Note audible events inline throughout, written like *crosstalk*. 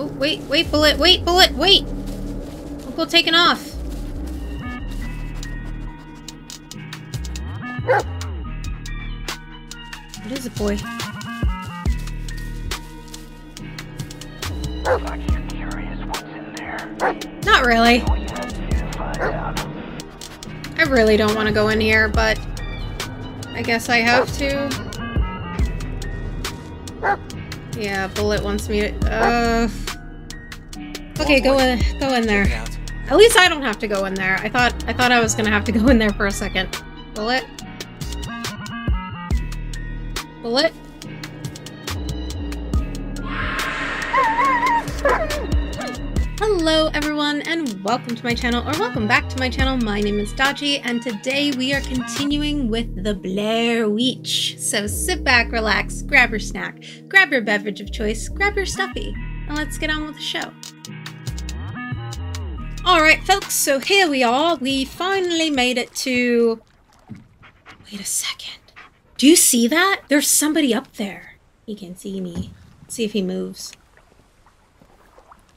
Oh, wait, wait, bullet, wait, bullet, wait! Don't taking off. What is it, boy? Not really. I really don't want to go in here, but I guess I have to. Yeah, Bullet wants me to. Uh. Okay, go in. Go in there. At least I don't have to go in there. I thought I thought I was gonna have to go in there for a second. Bullet. Bullet. Hello everyone and welcome to my channel or welcome back to my channel. My name is Dodgii and today we are continuing with the Blair Witch. So sit back, relax, grab your snack, grab your beverage of choice, grab your stuffy, and let's get on with the show. Alright folks, so here we are. We finally made it to... Wait a second. Do you see that? There's somebody up there. He can see me. Let's see if he moves.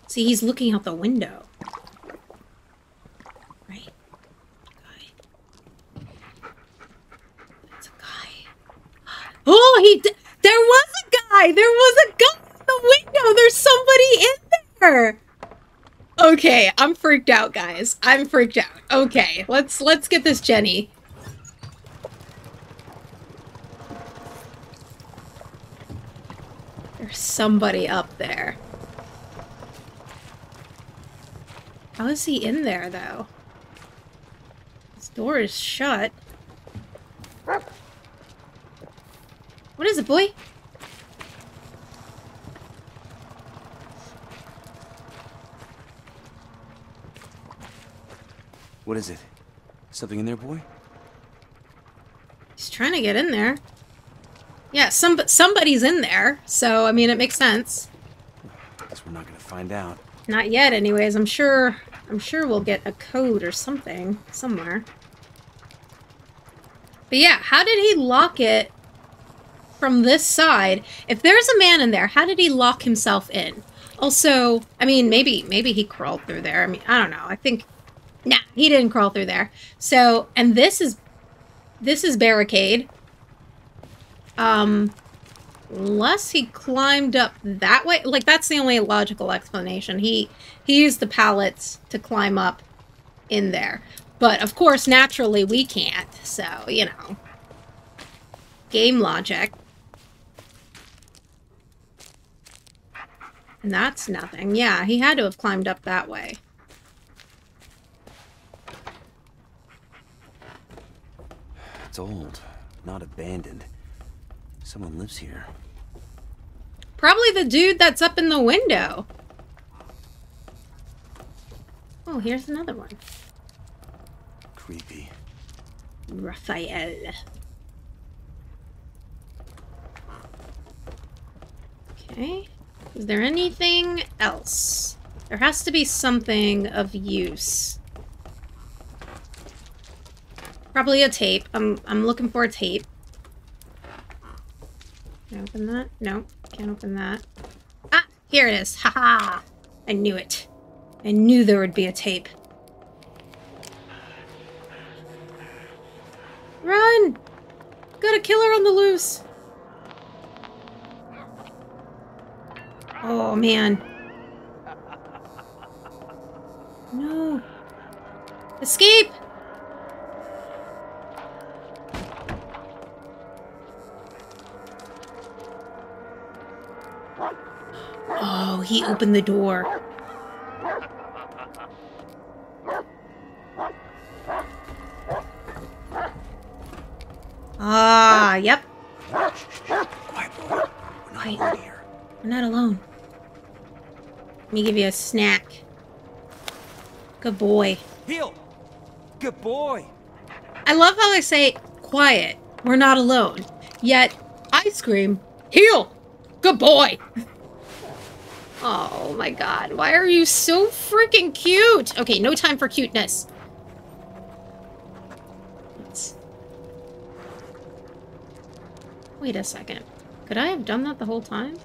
See, he's looking out the window. Right? That's a guy. *gasps* Oh, he. There was a guy. There was a guy in the window. There's somebody in there. Okay, I'm freaked out, guys. I'm freaked out. Okay, let's let's get this Jenny. There's somebody up there. How is he in there, though? This door is shut. What is it, boy? What is it? Something in there, boy? He's trying to get in there. Yeah, some somebody's in there, so I mean it makes sense. Guess we're not gonna find out. Not yet, anyways. I'm sure. I'm sure we'll get a code or something somewhere. But yeah, how did he lock it from this side? If there's a man in there, how did he lock himself in? Also, I mean, maybe maybe he crawled through there. I mean, I don't know. I think, nah, he didn't crawl through there. So, and this is this is barricade. Um, unless he climbed up that way like that's the only logical explanation. He he used the pallets to climb up in there. But of course naturally we can't. So you know. Game logic. And that's nothing. Yeah he had to have climbed up that way It's old, not abandoned. Someone lives here. probably the dude that's up in the window oh here's another one Creepy. Raphael. Okay. Is there anything else? There has to be something of use. Probably a tape. I'm I'm looking for a tape. Can I open that? No, can't open that. Ah, here it is. Haha. -ha. I knew it. I knew there would be a tape. Run! Got a killer on the loose. Oh, man. No. Escape! Oh, he opened the door. Ah, yep. Quiet, boy. We're not alone here. We're not alone. Let me give you a snack. Good boy. Heal! Good boy! I love how I say, quiet, we're not alone. Yet, I scream, heal! Good boy! Oh my god, why are you so freaking cute? Okay, no time for cuteness. Wait a second. Could I have done that the whole time?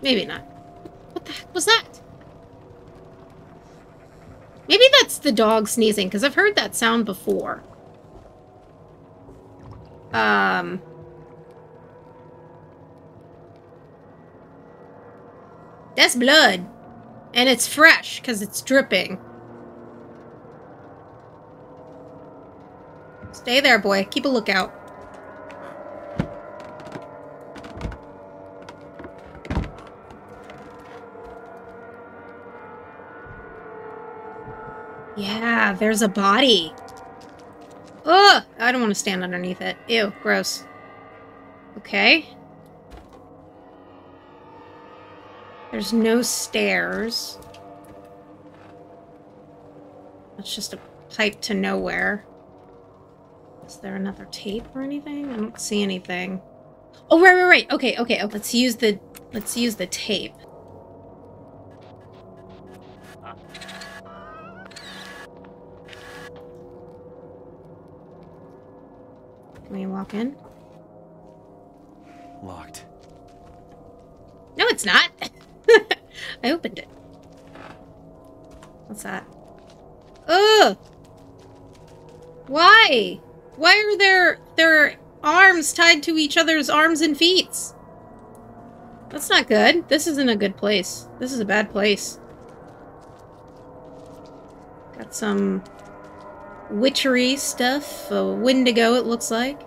Maybe not. What the heck was that? Maybe that's the dog sneezing, because I've heard that sound before. Um... That's blood. And it's fresh, because it's dripping. Stay there, boy. Keep a lookout. Yeah, there's a body. Ugh! I don't want to stand underneath it. Ew, gross. Okay. There's no stairs. It's just a pipe to nowhere. Is there another tape or anything? I don't see anything. Oh, right, right, right. Okay, okay. Oh, let's use the let's use the tape. Can we walk in? Locked. No, it's not. *laughs* I opened it. What's that? Ugh! Why? Why are their their arms tied to each other's arms and feet? That's not good. This isn't a good place. This is a bad place. Got some witchery stuff. A Wendigo, it looks like.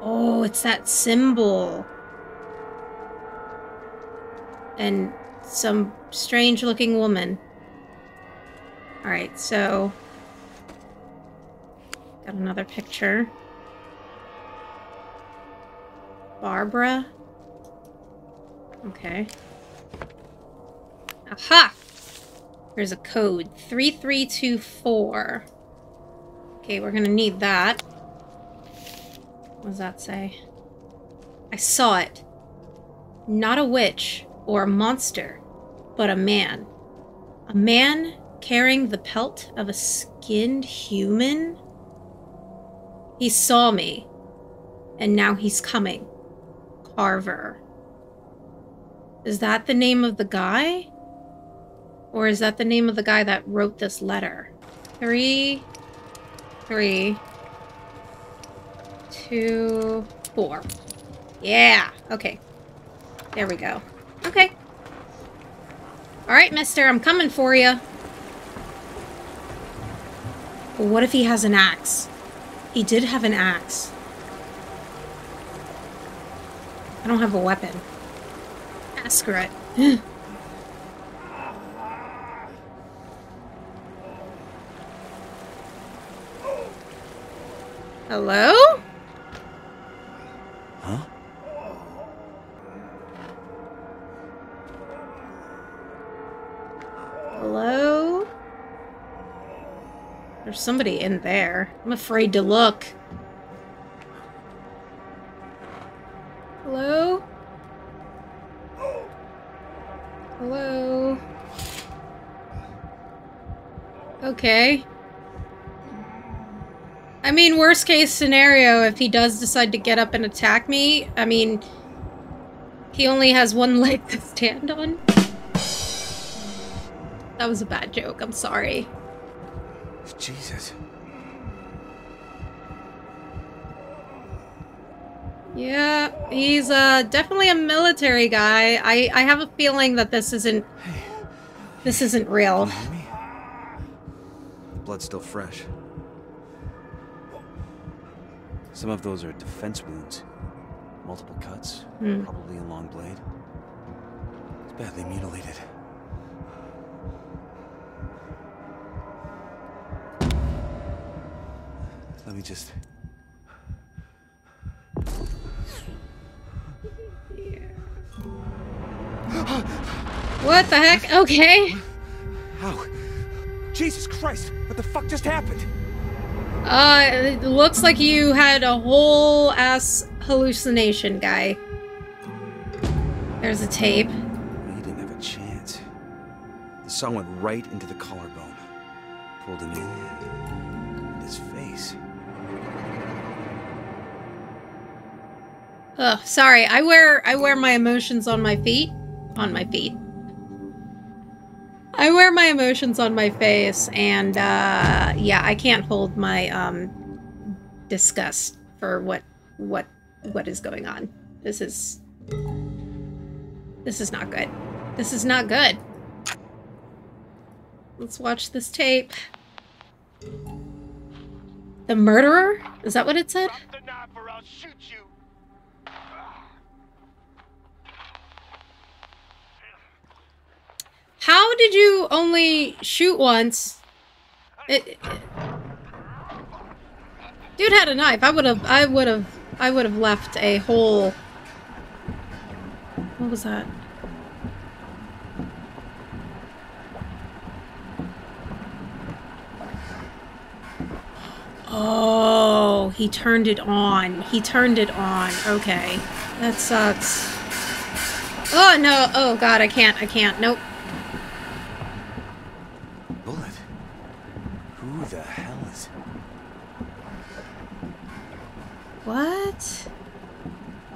Oh, it's that symbol. And some strange looking woman. Alright, so. Got another picture. Barbara. Okay. Aha! There's a code. 3324. Okay, we're gonna need that. What does that say? I saw it. Not a witch or a monster, but a man. A man carrying the pelt of a skinned human? He saw me, and now he's coming. Carver. Is that the name of the guy? Or is that the name of the guy that wrote this letter? Three, three, two, four. Yeah, okay. There we go. Okay. Alright, mister, I'm coming for you. But what if he has an axe? He did have an axe. I don't have a weapon. Ah, screw it. *gasps* Hello? There's somebody in there. I'm afraid to look. Hello? Hello? Okay. I mean, worst case scenario, if he does decide to get up and attack me, I mean, he only has one *laughs* leg to stand on. That was a bad joke. I'm sorry. Jesus. Yeah, he's uh, definitely a military guy. I, I have a feeling that this isn't this isn't real. Can you hear me? The blood's still fresh. Some of those are defense wounds. Multiple cuts, Hmm. probably a long blade. It's badly mutilated. Let me just. What the heck? Okay. Ow! Jesus Christ! What the fuck just happened? Uh, it looks like you had a whole ass hallucination, guy. There's a tape. He didn't have a chance. The saw went right into the collarbone. Pulled him in. Ugh, sorry. I wear I wear my emotions on my feet. On my feet. I wear my emotions on my face, and uh, yeah, I can't hold my um, disgust for what what what is going on. This is this is not good. This is not good. Let's watch this tape. The murderer? Is that what it said? How did you only shoot once? It, it- dude had a knife. I would have. I would have. I would have left a hole. What was that? Oh, he turned it on. He turned it on. Okay. That sucks. Oh no. Oh god, I can't. I can't. Nope. Bullet? Who the hell is... What?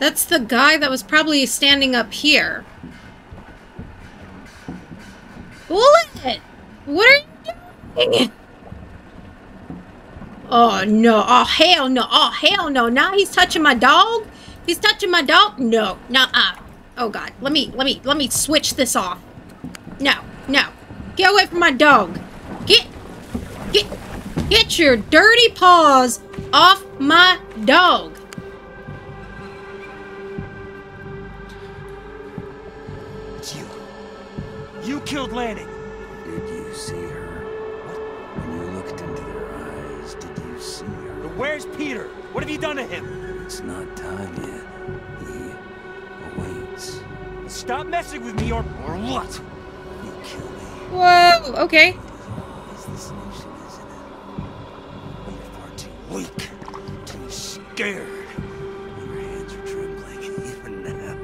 That's the guy that was probably standing up here. Bullet! What are you doing? Oh no. Oh hell no. Oh hell no. Now he's touching my dog? He's touching my dog? No. Nuh-uh. Oh god. Let me let me let me switch this off. No. No. Get away from my dog. Get get get your dirty paws off my dog. You. You killed Lanning. Did you see her? When you looked into their eyes, did you see her? Where's Peter? What have you done to him? It's not time yet. He awaits. Stop messing with me or... Or what? You kill me. Whoa, okay. Is too scared. Your hands are trembling *laughs* even now.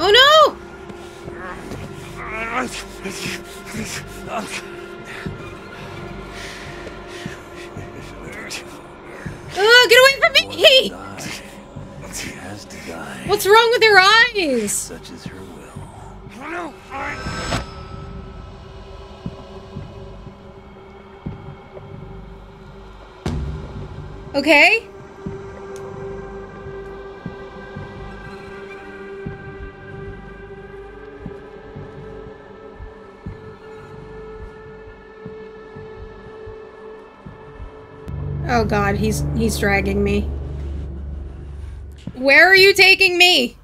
Oh no! *laughs* Ugh, get away from me! What's wrong with your eyes? Such is her will. Okay. Oh god, he's he's dragging me. Where are you taking me?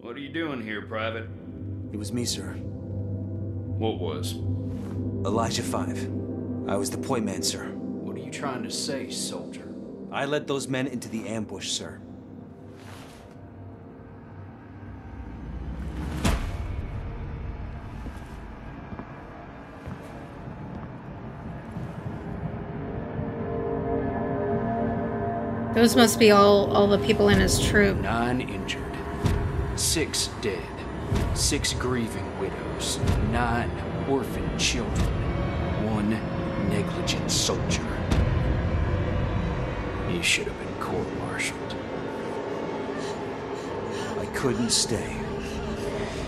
What are you doing here, Private? It was me, sir. What was? Elijah Five. I was the point man, sir. What are you trying to say, soldier? I led those men into the ambush, sir. Those must be all all the people in his troop. Nine injured, six dead, six grieving widows, nine orphan children, one negligent soldier. You should have been court-martialed. I couldn't stay.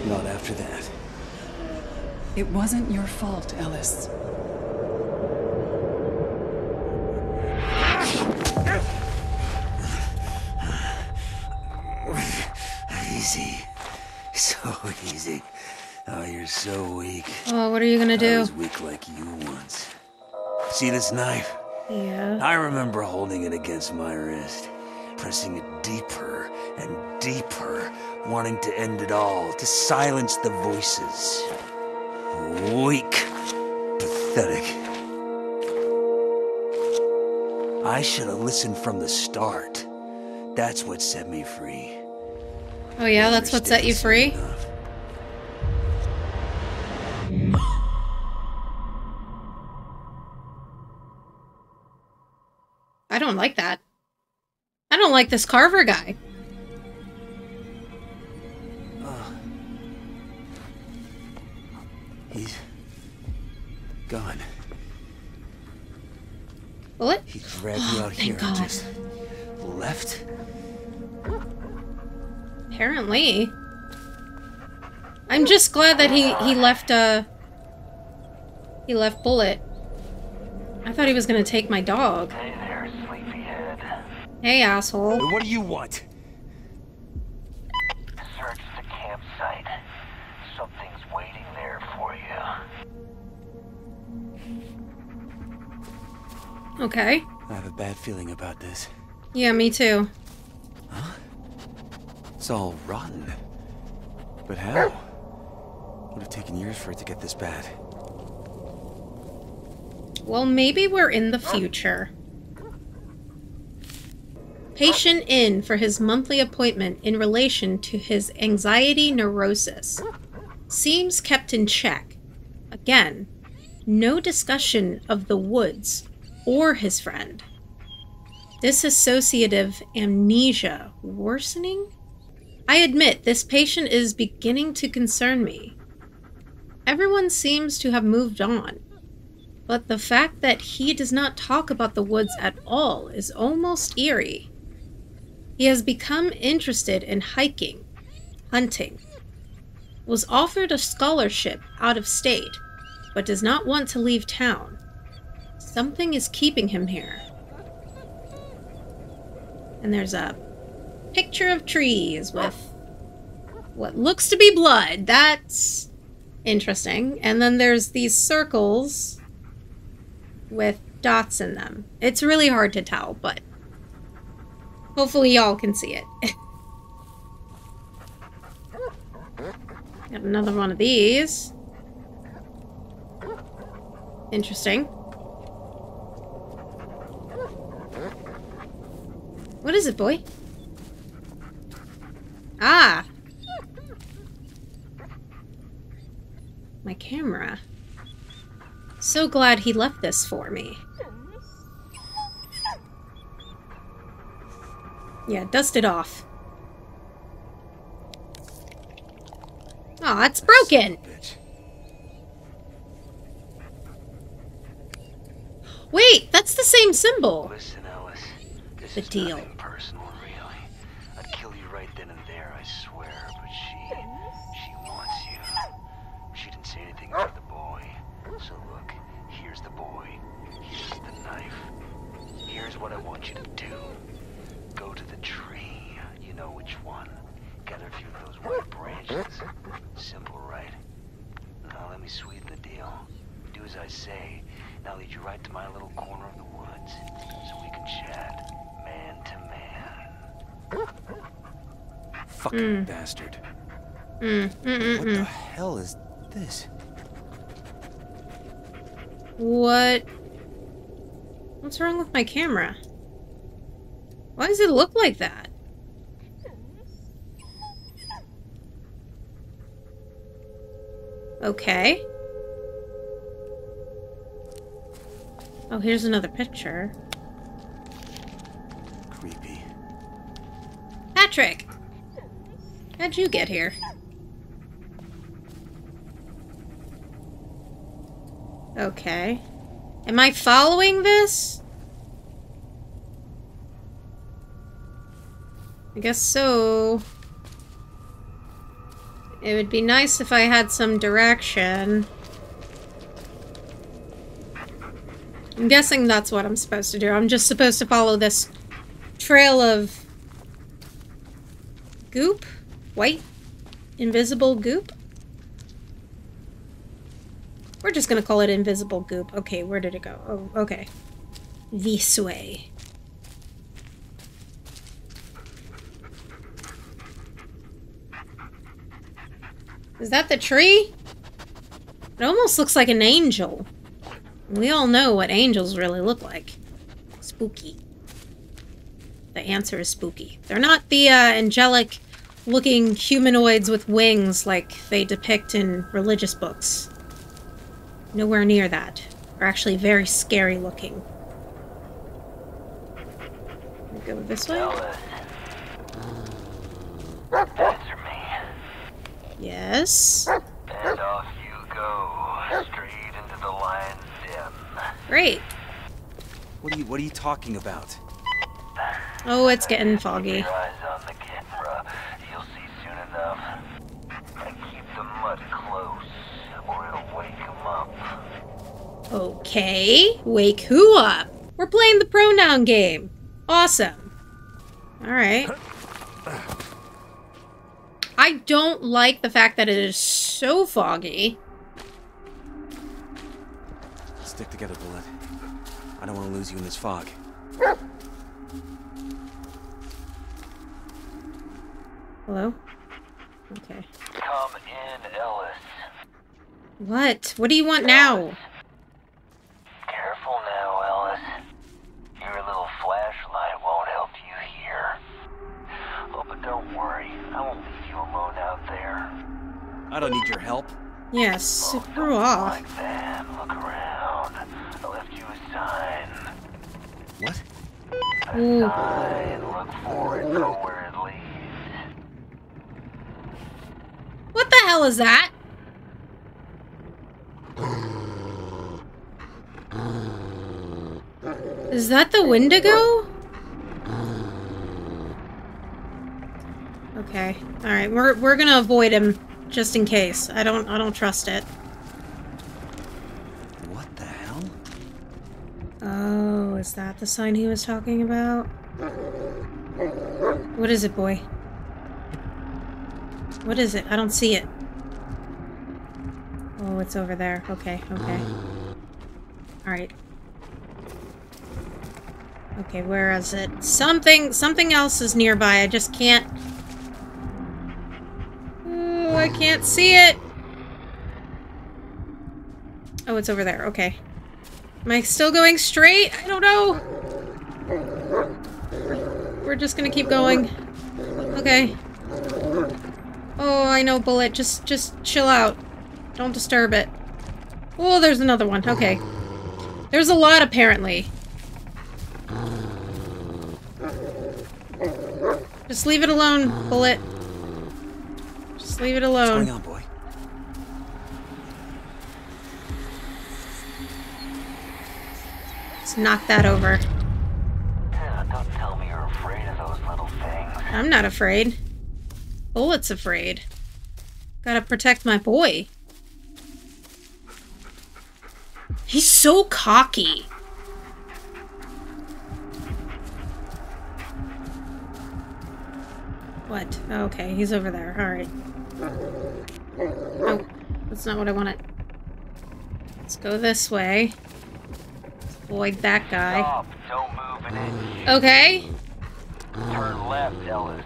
Not after that. It wasn't your fault, Ellis. Easy. So easy. Oh, you're so weak. Oh, what are you gonna I do? was weak like you once. See this knife? Yeah. I remember holding it against my wrist, pressing it deeper and deeper, wanting to end it all, to silence the voices. Weak. Pathetic. I should have listened from the start. That's what set me free. Oh yeah, that's what set you free. Enough. Like this Carver guy. He's gone. Bullet? He dragged me Oh, out thank here and just left. Apparently. I'm just glad that he he left uh he left Bullet. I thought he was gonna take my dog. Hey there, sleepyhead. Hey asshole. What do you want? Search the campsite. Something's waiting there for you. Okay. I have a bad feeling about this. Yeah, me too. Huh? It's all rotten. But how? Would have taken years for it to get this bad. Well, maybe we're in the future. Patient in for his monthly appointment in relation to his anxiety neurosis. Seems kept in check. Again, no discussion of the woods or his friend. Dissociative amnesia worsening? I admit this patient is beginning to concern me. Everyone seems to have moved on. But the fact that he does not talk about the woods at all is almost eerie. He has become interested in hiking, hunting, was offered a scholarship out of state, but does not want to leave town. Something is keeping him here. And there's a picture of trees with what looks to be blood. That's interesting. And then there's these circles with dots in them. It's really hard to tell, but hopefully y'all can see it. Got another one of these. Interesting. What is it, boy? Ah! My camera. So glad he left this for me. Yeah, dust it off. Aw, it's broken! Wait, that's the same symbol. Listen, Ellis. This The is deal. nothing personal, really. I'd kill you right then and there, I swear. But she, she wants you. She didn't say anything about the boy. So look, here's the boy. Here's the knife. Here's what I want you to do. Go to the tree. You know which one. Gather a few of those white branches. Simple, right? Now let me sweeten the deal. Do as I say. Now lead you right to my little corner of the woods, so we can chat, man to man. *laughs* Fucking bastard. Mm, mm, mm, What the hell is this? What? What's wrong with my camera? Why does it look like that? Okay. Oh, here's another picture. Creepy. Patrick! How'd you get here? Okay. Am I following this? I guess so. It would be nice if I had some direction. I'm guessing that's what I'm supposed to do. I'm just supposed to follow this trail of goop? White? Invisible goop? We're just gonna call it invisible goop. Okay, where did it go? Oh, okay. This way. Is that the tree? It almost looks like an angel. We all know what angels really look like. Spooky. The answer is spooky. They're not the uh, angelic looking humanoids with wings like they depict in religious books. Nowhere near that. They're actually very scary looking. Go this way. Ellis. Answer me. Yes. And off you go. Straight into the lion's den. Great. What are you What are you talking about? Oh, it's getting foggy. Keep your eyes on the camera. You'll see soon enough. And keep the mud close, or it'll wake him up. Okay. Wake who up? We're playing the pronoun game. Awesome. Alright. I don't like the fact that it is so foggy. Stick together, Bullet. I don't want to lose you in this fog. Hello? Okay. Come in, Ellis. What? What do you want now? Careful now, Ellis. Your little flashlight won't help you here. Oh, but don't worry. I won't leave you alone out there. I don't need your help. Yes, oh, screw off. Like that. Look around. I left you a sign. What? What the hell is that? Is that the Wendigo? Okay. All right. We're we're going to avoid him just in case. I don't I don't trust it. What the hell? Is that the sign he was talking about? What is it, boy? What is it? I don't see it. Oh, it's over there. Okay, okay. Alright. Okay, where is it? Something, something else is nearby. I just can't... Oh, I can't see it! Oh, it's over there. Okay. Am I still going straight? I don't know. We're just gonna keep going. Okay. Oh, I know, Bullet. Just, just chill out. Don't disturb it. Oh, there's another one. Okay. There's a lot, apparently. Just leave it alone, Bullet. Just leave it alone. Let's knock that over. Yeah, don't tell me you're afraid of those little things. I'm not afraid. Bullet's afraid. Gotta protect my boy. He's so cocky. What? Oh, okay, he's over there. Alright. Oh, that's not what I wanted. Let's go this way. Let's avoid that guy. Stop. Don't move. Okay. Turn left, Ellis.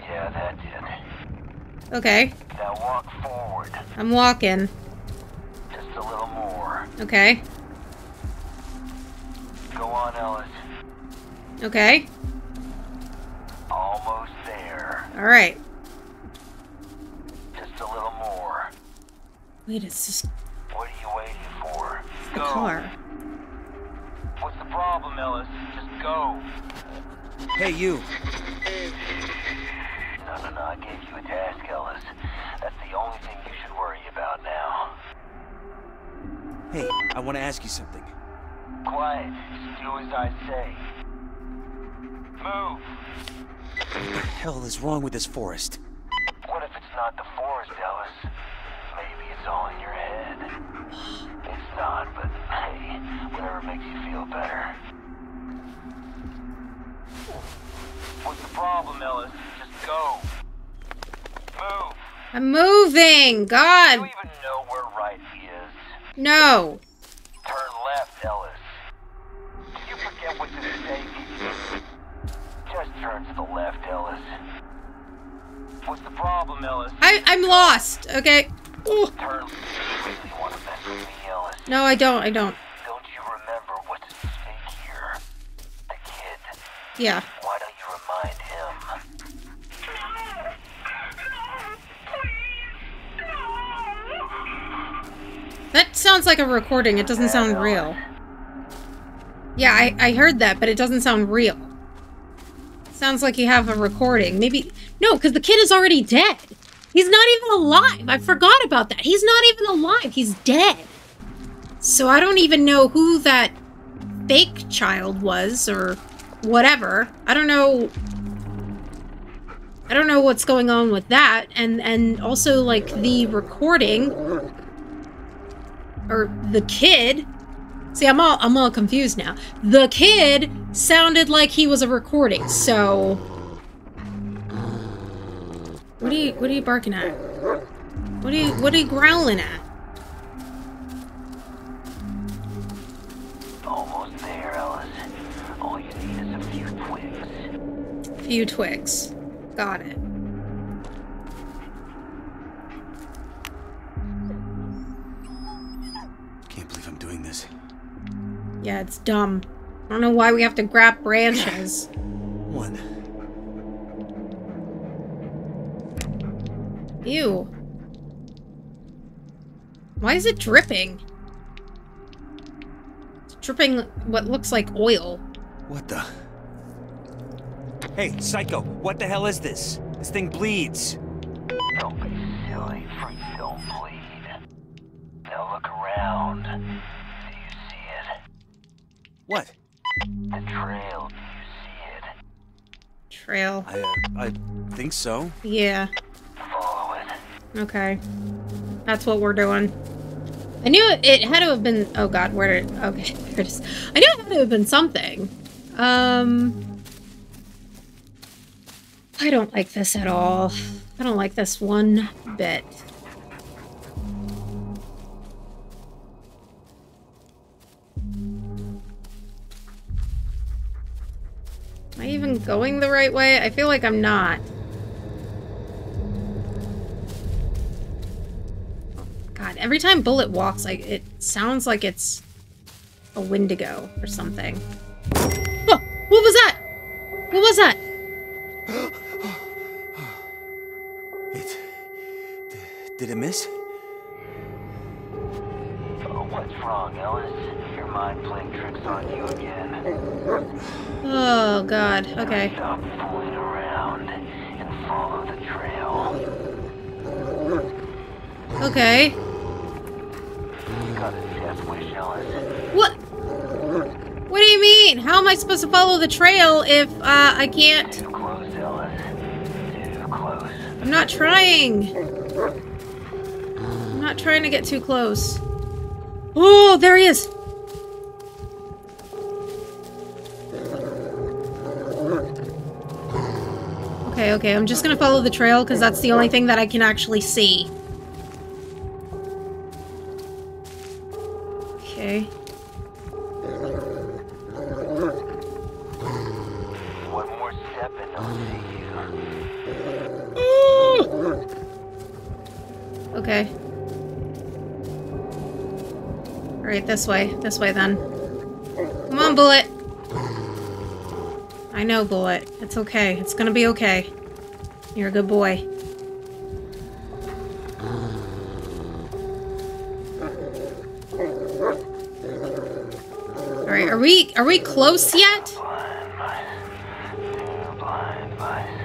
Yeah, that's it. Okay. Now walk forward. I'm walking. Just a little more. Okay. Go on, Ellis. Okay. Almost there. Alright. Just a little more. Wait, it's just for? a Go. car. What's the problem, Ellis? Just go. Hey, you. No, no, no. I gave you a task, Ellis. That's the only thing you should worry about now. Hey, I want to ask you something. Quiet. Just do as I say. Move. What the hell is wrong with this forest? Ellis? Just go. Move. I'm moving! Do God! you even know where right is? No! Turn left, Ellis. Did you forget what's at stake? Just turn to the left, Ellis. What's the problem, Ellis? I, I'm lost! Okay. Ooh. Turn. You really want to mess with me, Ellis? No, I don't, I don't. Don't you remember what's at stake here? The kid. Yeah. Why don't you remind That sounds like a recording. It doesn't sound real. Yeah, I, I heard that, but it doesn't sound real. Sounds like you have a recording. Maybe... No, because the kid is already dead. He's not even alive. I forgot about that. He's not even alive. He's dead. So I don't even know who that fake child was or whatever. I don't know I don't know what's going on with that and and also like the recording or the kid See, I'm all I'm all confused now. The kid sounded like he was a recording. So What are you what are you barking at? What are you what are you growling at? Almost there, Ellis. All you need is a few twigs. Few twigs. Got it. Yeah, it's dumb. I don't know why we have to grab branches. *sighs* One. Ew. Why is it dripping? It's dripping what looks like oil. What the? Hey, Psycho, what the hell is this? This thing bleeds. What? The trail. Do you see it? Trail. I, uh, I think so. Yeah. Follow it. Okay. That's what we're doing. I knew it, it had to have been... Oh god, where did... Okay, *laughs* there it is. I knew it had to have been something. Um... I don't like this at all. I don't like this one bit. Going the right way? I feel like I'm not. God, every time Bullet walks, like it sounds like it's a Wendigo or something. Oh, what was that? What was that? God. Okay. Stop fooling around and follow the trail. Okay. What? What do you mean? How am I supposed to follow the trail if uh, I can't? I'm not trying. I'm not trying to get too close. Oh, there he is. Okay, okay, I'm just gonna follow the trail because that's the only thing that I can actually see. Okay. One more step and I'll see you. Okay. Alright, this way. This way then. Come on, Bullet! I know, Bullet. It's okay. It's gonna be okay. You're a good boy. Alright, are we are we close yet? Blind mice.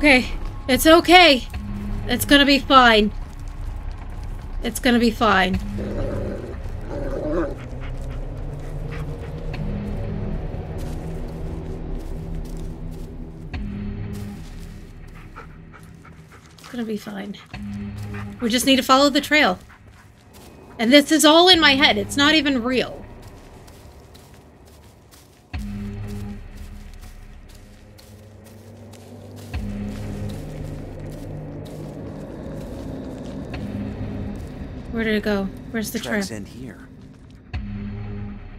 Okay. It's okay. It's gonna be fine. It's gonna be fine. It's gonna be fine. We just need to follow the trail. And this is all in my head. It's not even real. Where did it go? Where's the trail? Tracks end here.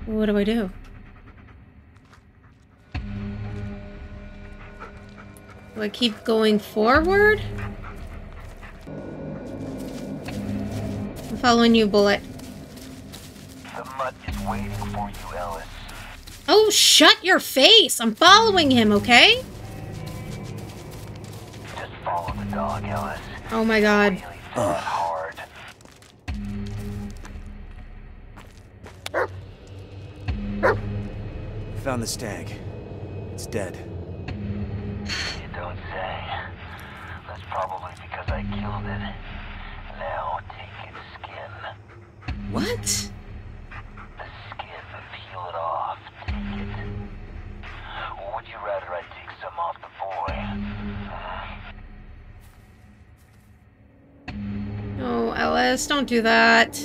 What do I do? Do I keep going forward? I'm following you, Bullet. The mutt is waiting for you, Ellis. Oh, shut your face! I'm following him, okay? Just follow the dog, Ellis. Oh my god. Really Found the stag. It's dead. You don't say. That's probably because I killed it. Now take its skin. What? The skin, peel it off. Take it. Or would you rather I take some off the boy? No, Ellis, don't do that.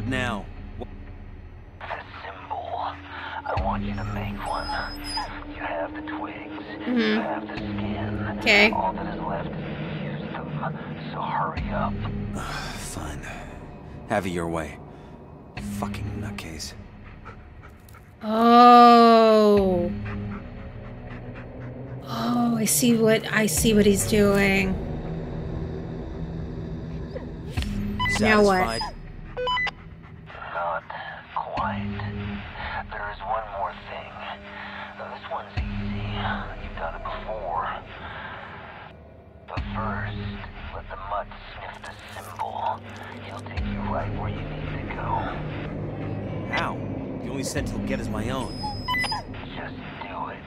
What now? The symbol. I want you to make one. You have the twigs. You Mhm. have the skin. Okay. All that is left is to use them. So hurry up. *sighs* Fine. Have it your way. Fucking nutcase. Oh. Oh, I see what I see what he's doing. Now what? You only said he'll get us my own. Just do it.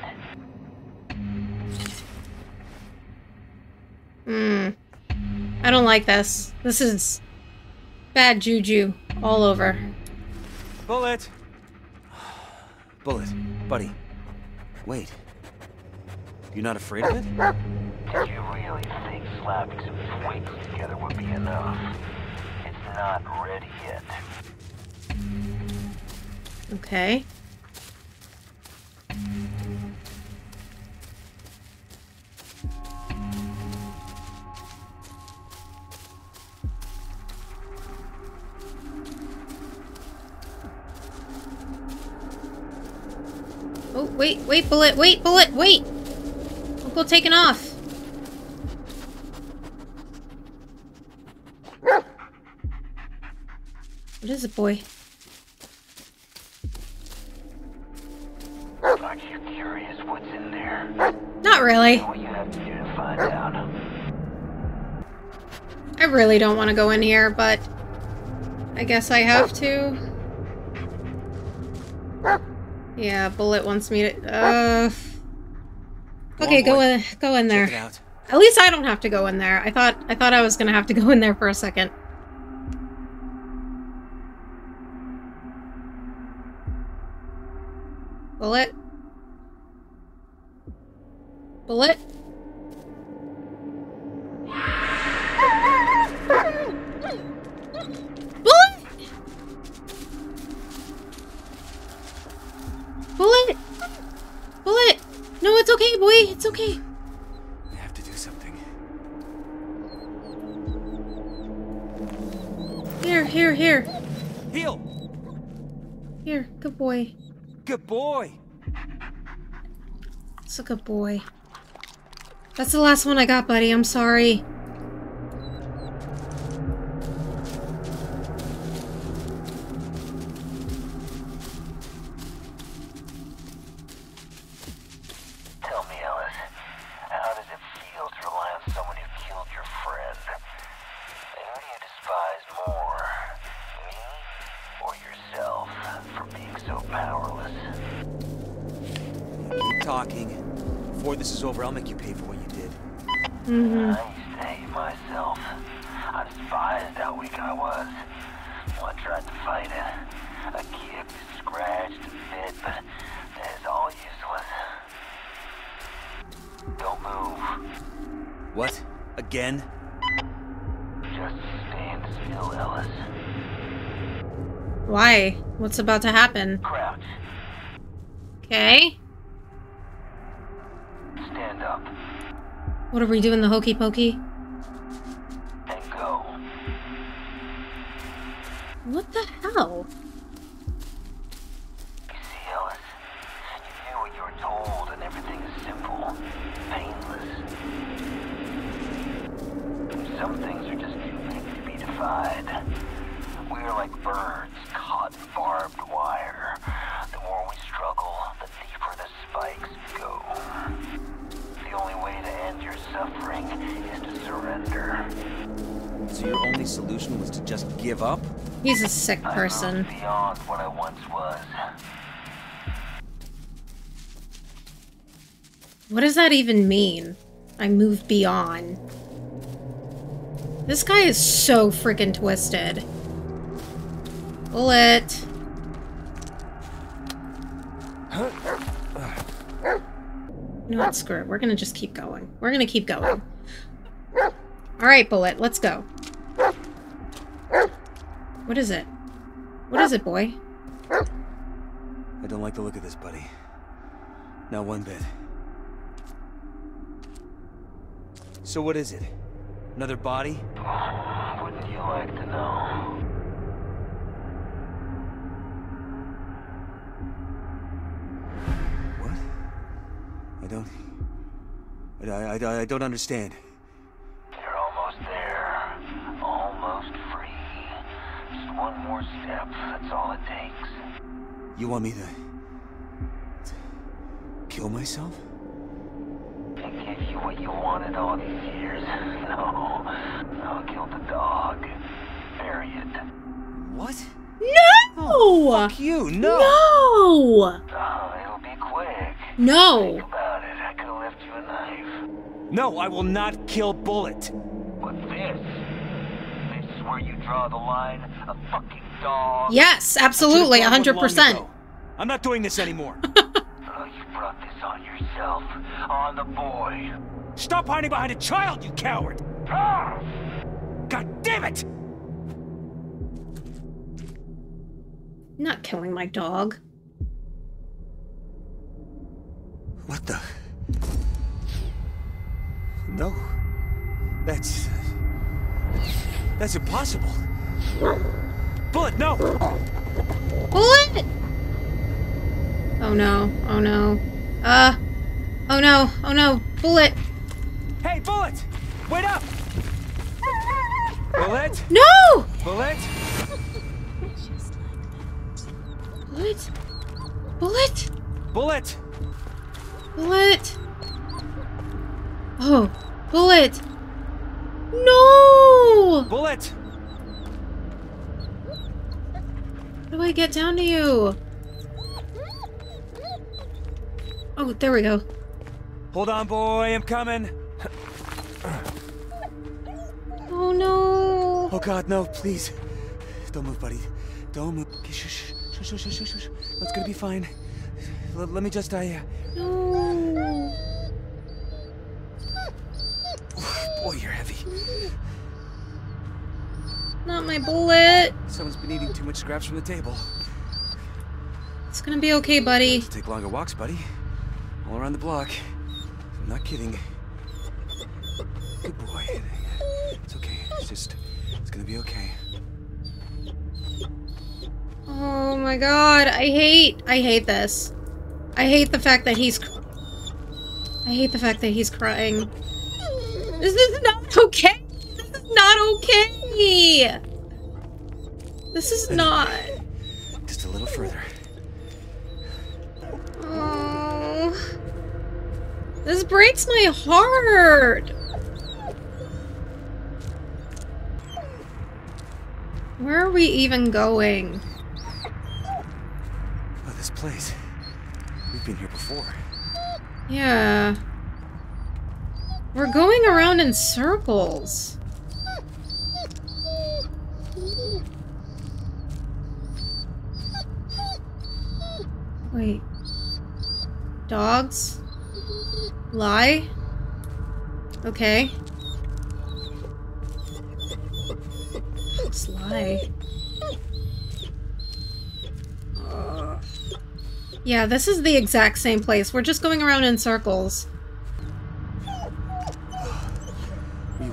Hmm. I don't like this. This is bad juju all over. Bullet! Bullet, buddy. Wait. You're not afraid of it? Did you really think slapping some twigs together would be enough? It's not ready yet. Okay. Oh, wait, wait, bullet, wait, bullet, wait! Go taking off. What is it, boy? Aren't you curious what's in there? Not really. What you have to do to find out. I really don't want to go in here, but I guess I have to. Yeah, Bullet wants me to. Uh. Okay, go in. Go in there. Check it out. At least I don't have to go in there. I thought. I thought I was gonna have to go in there for a second. Bullet. Bullet. Bullet! Bullet! Bullet! No, it's okay, boy. It's okay. I have to do something. Here, here, here. Heal! Here, good boy. Good boy! It's a good boy. That's the last one I got, buddy. I'm sorry. Tell me, Ellis, how does it feel to rely on someone who killed your friend? And who do you despise more, me or yourself, for being so powerless? Keep talking. Before this is over, I'll make you pay for what you did. Mm-hmm. I say myself, I'm how weak I was. I tried to fight it. I kicked, scratched, bit, but that is all useless. Don't move. What? Again? Just stand still, Ellis. Why? What's about to happen? Crouch. Okay. What are we doing, the hokey pokey? Sick person. what I once was. What does that even mean? I moved beyond. This guy is so freaking twisted. Bullet. You know what? Screw it. We're gonna just keep going. We're gonna keep going. Alright, Bullet, let's go. What is it? What is it, boy? I don't like the look of this, buddy. Not one bit. So what is it? Another body? Wouldn't you like to know? What? I don't... I, I, I don't understand. One more step. That's all it takes. You want me to... to kill myself? I gave you what you wanted all these years. *laughs* No. I'll kill the dog. Bury it. What? No! Oh, Fuck you, no! No! Oh, it'll be quick. No! Think about it. I could have left you a knife. No, I will not kill Bullet. But this... This is where you draw the line. A fucking dog. Yes, absolutely, should've gone one long 100%. I'm not doing this anymore. *laughs* Oh, you brought this on yourself. On the boy. Stop hiding behind a child, you coward! Ah! God damn it! Not killing my dog. What the? No. That's... That's impossible. Bullet, no! Bullet! Oh no, oh no. Uh, oh no, oh no, bullet! Hey, Bullet! Wait up! Bullet? No! Bullet? Bullet? Bullet? Bullet! Bullet? Oh, bullet! No! Bullet! How do I get down to you? Oh, there we go. Hold on, boy, I'm coming. Oh no! Oh god, no, please. Don't move, buddy. Don't move. Okay, shh, shh, shh, shh, shh, shh, shh. It's gonna be fine. Let, let me just, I, uh... No! Boy, you're heavy. Not my bullet! Someone's been eating too much scraps from the table. It's gonna be okay, buddy. Take longer walks, buddy. All around the block. I'm not kidding. Good boy. It's okay. It's just, it's gonna be okay. Oh my god, I hate, I hate this. I hate the fact that he's, I hate the fact that he's crying. This is not okay. This is not okay. This is not. Just a little further. Oh, this breaks my heart. Where are we even going? Oh, this place. We've been here before. Yeah. We're going around in circles. Wait. Dogs? Lie? Okay. dogs lie. Yeah, this is the exact same place. We're just going around in circles.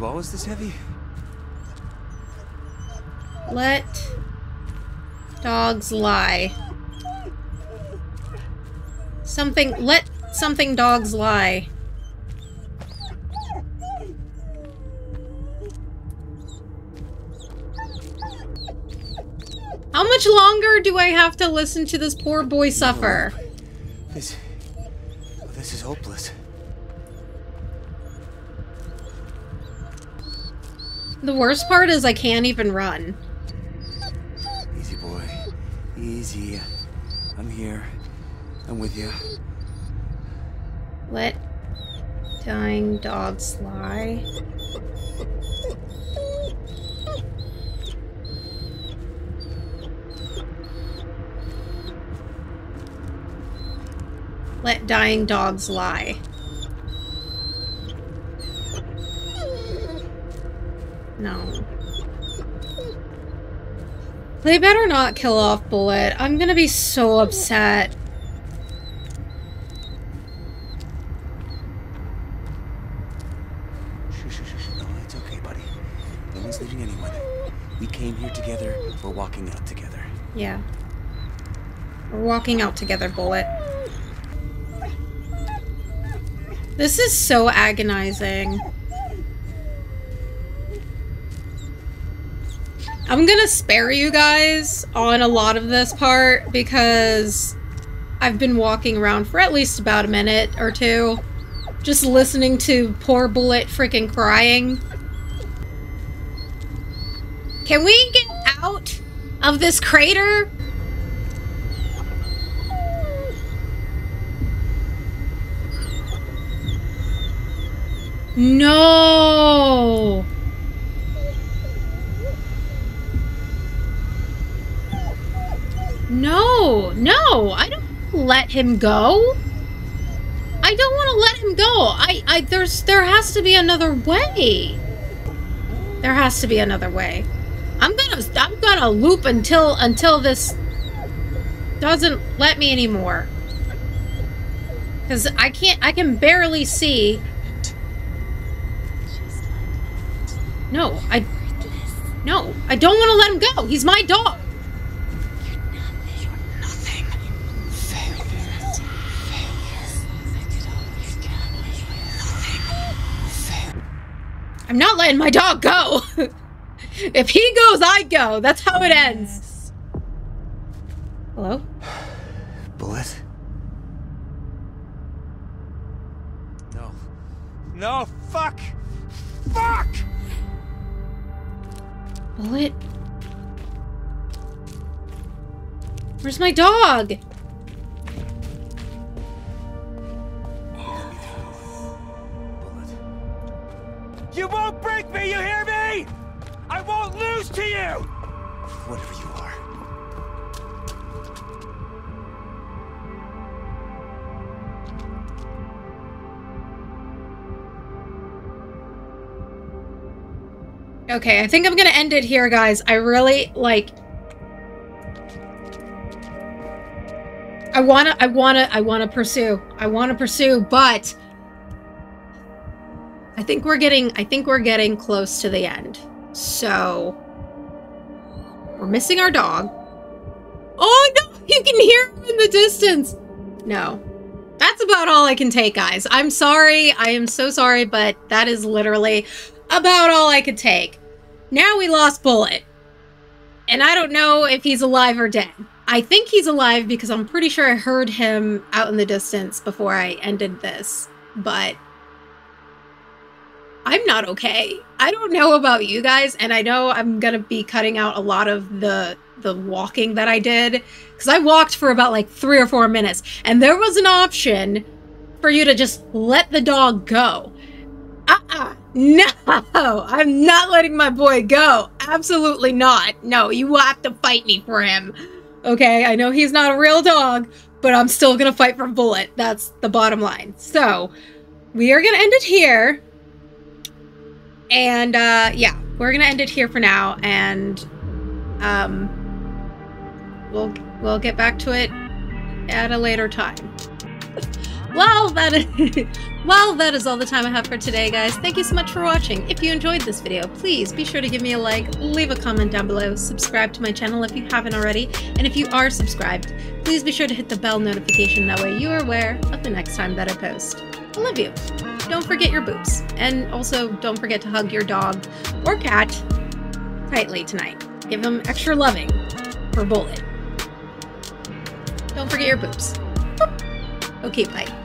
You always this heavy? Let dogs lie. Something, let something dogs lie. How much longer do I have to listen to this poor boy suffer? This. this is hopeless. The worst part is I can't even run. Easy, boy. Easy. I'm here. I'm with you. Let dying dogs lie. Let dying dogs lie. No. They better not kill off Bullet. I'm gonna be so upset. Shh, shh, shh. No, it's okay, buddy. No one's leaving anyone. We came here together. We're walking out together. Yeah. We're walking out together, Bullet. This is so agonizing. I'm gonna spare you guys on a lot of this part because I've been walking around for at least about a minute or two. Just listening to poor Bullet freaking crying. Can we get out of this crater? No! No, no, I don't let him go. I don't want to let him go. I, I, there's, there has to be another way. There has to be another way. I'm gonna, I'm gonna loop until, until this doesn't let me anymore. Because I can't, I can barely see. No, I, no, I don't want to let him go. He's my dog. I'm not letting my dog go. *laughs* if he goes, I go. That's how it ends. Hello? Bullet? No. No, fuck! Fuck! Bullet? Where's my dog? You won't break me, you hear me? I won't lose to you! Whatever you are. Okay, I think I'm gonna end it here, guys. I really, like... I wanna, I wanna, I wanna pursue. I wanna pursue, but... I think we're getting, I think we're getting close to the end. So... We're missing our dog. Oh, no! *laughs* You can hear him in the distance! No. That's about all I can take, guys. I'm sorry. I am so sorry, but that is literally about all I could take. Now we lost Bullet. And I don't know if he's alive or dead. I think he's alive because I'm pretty sure I heard him out in the distance before I ended this. But I'm not okay. I don't know about you guys, and I know I'm gonna be cutting out a lot of the the walking that I did because I walked for about like three or four minutes, and there was an option for you to just let the dog go. Uh-uh. No, *laughs* I'm not letting my boy go. Absolutely not. No, you will have to fight me for him. Okay, I know he's not a real dog, but I'm still gonna fight for Bullet. That's the bottom line. So, we are gonna end it here. And, uh, yeah. we're gonna end it here for now, and um, we'll we'll get back to it at a later time. *laughs* well, that is *laughs* well, that is all the time I have for today, guys. Thank you so much for watching. If you enjoyed this video, please be sure to give me a like, leave a comment down below, subscribe to my channel if you haven't already, and if you are subscribed, please be sure to hit the bell notification. That way, you are aware of the next time that I post. I love you. Don't forget your boobs, and also don't forget to hug your dog or cat tightly tonight. Give them extra loving for Bullet. Don't forget your boobs. Okay, bye.